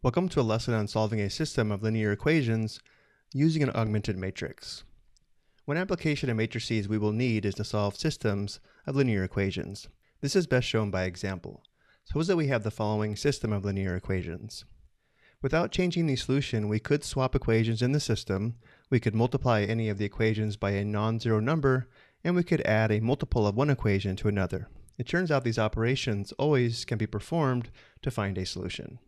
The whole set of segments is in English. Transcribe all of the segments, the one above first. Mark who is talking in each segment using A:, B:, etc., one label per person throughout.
A: Welcome to a lesson on solving a system of linear equations using an augmented matrix. One application of matrices we will need is to solve systems of linear equations. This is best shown by example. Suppose that we have the following system of linear equations. Without changing the solution, we could swap equations in the system, we could multiply any of the equations by a non-zero number, and we could add a multiple of one equation to another. It turns out these operations always can be performed to find a solution.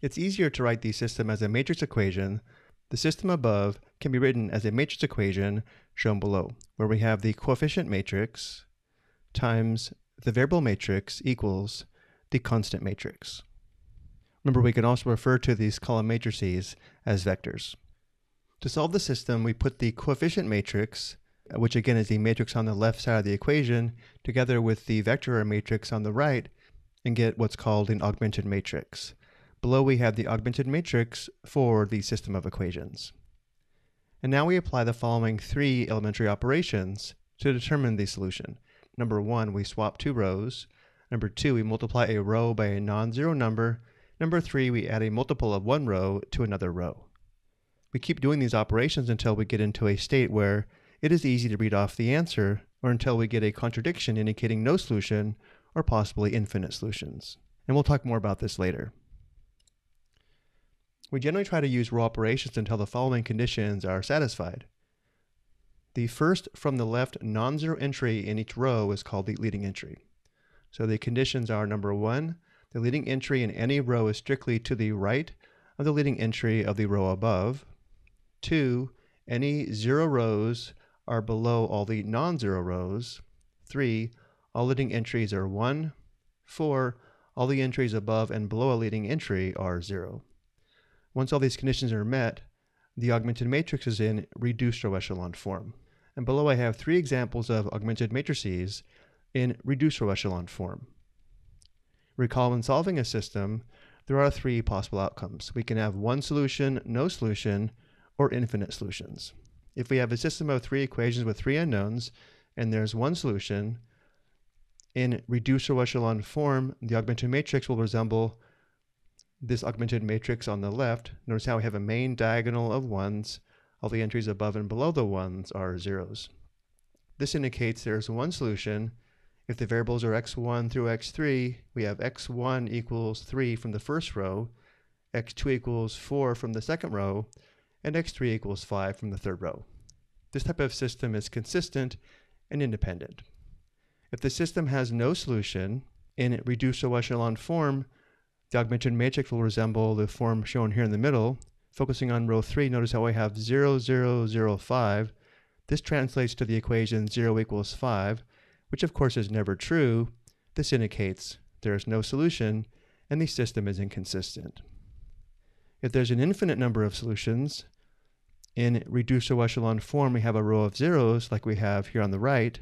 A: It's easier to write the system as a matrix equation. The system above can be written as a matrix equation shown below, where we have the coefficient matrix times the variable matrix equals the constant matrix. Remember, we can also refer to these column matrices as vectors. To solve the system, we put the coefficient matrix, which again is the matrix on the left side of the equation, together with the vector or matrix on the right, and get what's called an augmented matrix. Below we have the augmented matrix for the system of equations. And now we apply the following three elementary operations to determine the solution. Number one, we swap two rows. Number two, we multiply a row by a non-zero number. Number three, we add a multiple of one row to another row. We keep doing these operations until we get into a state where it is easy to read off the answer, or until we get a contradiction indicating no solution, or possibly infinite solutions. And we'll talk more about this later. We generally try to use row operations until the following conditions are satisfied. The first from the left non-zero entry in each row is called the leading entry. So the conditions are number one, the leading entry in any row is strictly to the right of the leading entry of the row above. Two, any zero rows are below all the non-zero rows. Three, all leading entries are one. Four, all the entries above and below a leading entry are zero. Once all these conditions are met, the augmented matrix is in reduced row echelon form. And below I have three examples of augmented matrices in reduced row echelon form. Recall when solving a system, there are three possible outcomes. We can have one solution, no solution, or infinite solutions. If we have a system of three equations with three unknowns, and there's one solution, in reduced row echelon form, the augmented matrix will resemble this augmented matrix on the left, notice how we have a main diagonal of ones. All the entries above and below the ones are zeros. This indicates there's one solution. If the variables are x1 through x3, we have x1 equals 3 from the first row, x2 equals 4 from the second row, and x3 equals 5 from the third row. This type of system is consistent and independent. If the system has no solution, in reduced echelon form, the augmented matrix will resemble the form shown here in the middle. Focusing on row 3, notice how we have 0, 0, 0, 5. This translates to the equation 0 equals 5, which of course is never true. This indicates there is no solution and the system is inconsistent. If there's an infinite number of solutions, in reduced echelon form, we have a row of zeros like we have here on the right.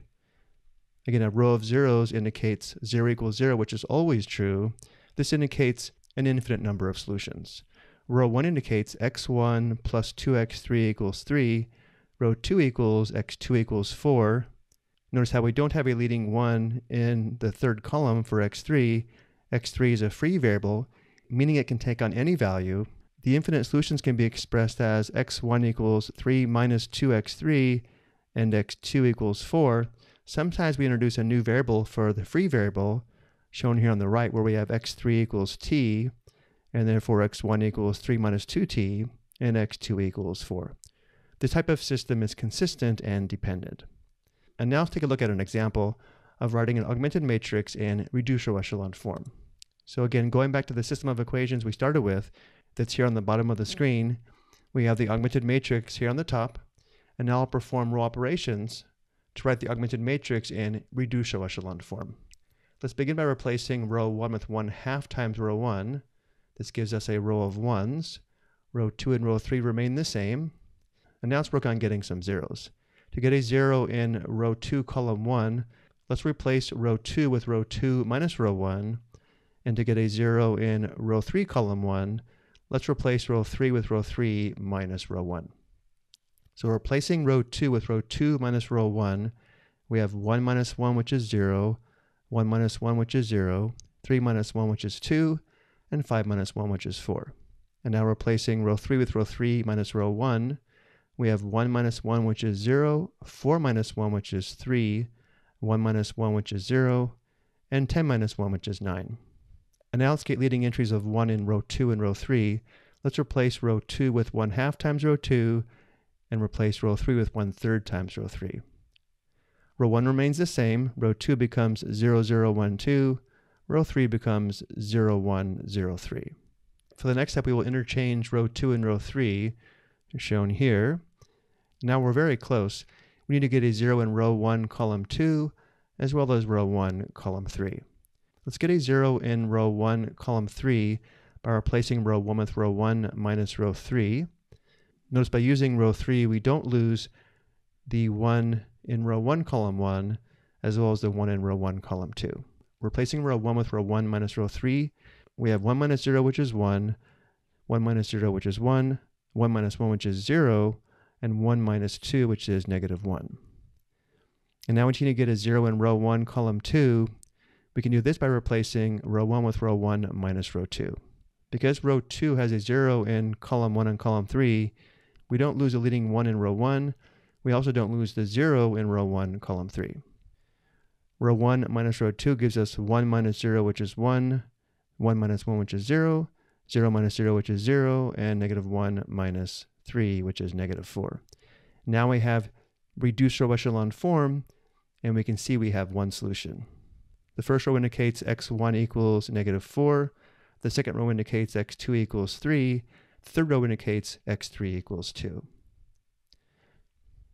A: Again, a row of zeros indicates 0 equals 0, which is always true. This indicates an infinite number of solutions. Row 1 indicates x1 plus 2x3 equals 3. Row 2 equals x2 equals 4. Notice how we don't have a leading 1 in the third column for x3. x3 is a free variable, meaning it can take on any value. The infinite solutions can be expressed as x1 equals 3 minus 2x3 and x2 equals 4. Sometimes we introduce a new variable for the free variable, shown here on the right where we have x3 equals t, and therefore x1 equals 3 minus 2t, and x2 equals 4. This type of system is consistent and dependent. And now let's take a look at an example of writing an augmented matrix in reduced row echelon form. So again, going back to the system of equations we started with, that's here on the bottom of the screen, we have the augmented matrix here on the top, and now I'll perform row operations to write the augmented matrix in reduced row echelon form. Let's begin by replacing row 1 with 1 half times row 1. This gives us a row of 1s. Row 2 and row 3 remain the same. And now let's work on getting some zeros. To get a 0 in row 2, column 1, let's replace row 2 with row 2 minus row 1. And to get a 0 in row 3, column 1, let's replace row 3 with row 3 minus row 1. So replacing row 2 with row 2 minus row 1, we have 1 minus 1, which is 0, 1 minus 1, which is 0, 3 minus 1, which is 2, and 5 minus 1, which is 4. And now replacing row 3 with row 3 minus row 1, we have 1 minus 1, which is 0, 4 minus 1, which is 3, 1 minus 1, which is 0, and 10 minus 1, which is 9. And now let's get leading entries of 1 in row 2 and row 3. Let's replace row 2 with 1 half times row 2, and replace row 3 with 1 third times row 3. Row 1 remains the same. Row 2 becomes 0, 0, 1, 2. Row 3 becomes 0, 1, 0, 3. For the next step, we will interchange row 2 and row 3, shown here. Now we're very close. We need to get a 0 in row 1, column 2, as well as row 1, column 3. Let's get a 0 in row 1, column 3 by replacing row 1 with row 1 minus row 3. Notice by using row 3, we don't lose the 1 in row 1, column 1, as well as the 1 in row 1, column 2. Replacing row 1 with row 1 minus row 3, we have 1 minus 0, which is 1, 1 minus 0, which is 1, 1 minus 1, which is 0, and 1 minus 2, which is negative 1. And now we need to get a 0 in row 1, column 2. We can do this by replacing row 1 with row 1 minus row 2. Because row 2 has a 0 in column 1 and column 3, we don't lose a leading 1 in row 1. We also don't lose the 0 in row 1, column 3. Row 1 minus row 2 gives us 1 minus 0, which is 1, 1 minus 1, which is 0, 0 minus 0, which is 0, and negative 1 minus 3, which is negative 4. Now we have reduced row echelon form, and we can see we have one solution. The first row indicates x1 equals negative 4. The second row indicates x2 equals 3. The third row indicates x3 equals 2.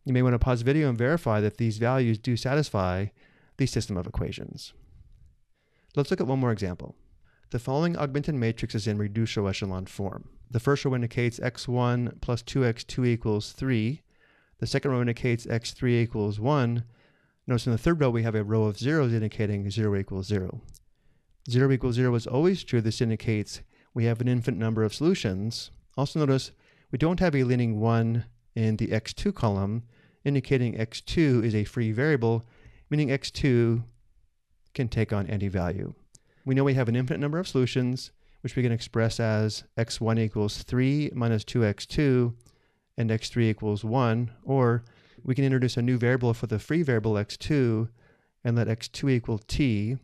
A: You may want to pause the video and verify that these values do satisfy the system of equations. Let's look at one more example. The following augmented matrix is in reduced row echelon form. The first row indicates x1 plus 2x2 equals 3. The second row indicates x3 equals 1. Notice in the third row we have a row of zeros indicating 0 equals 0. 0 equals 0 is always true. This indicates we have an infinite number of solutions. Also notice we don't have a leading 1 in the x2 column, indicating x2 is a free variable, meaning x2 can take on any value. We know we have an infinite number of solutions, which we can express as x1 equals 3 minus 2x2 and x3 equals 1, or we can introduce a new variable for the free variable x2 and let x2 equal t,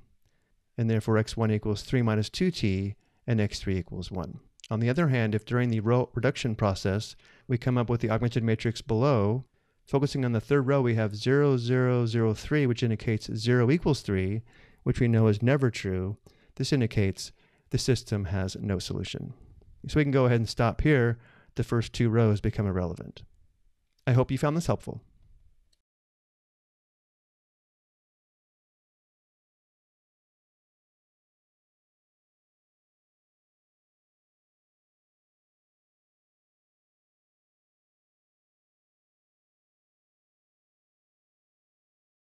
A: and therefore x1 equals 3 minus 2t, and x3 equals 1. On the other hand, if during the row reduction process we come up with the augmented matrix below, focusing on the third row we have 0, 0, 0, 3, which indicates 0 equals 3, which we know is never true, this indicates the system has no solution. So we can go ahead and stop here. The first two rows become irrelevant. I hope you found this helpful.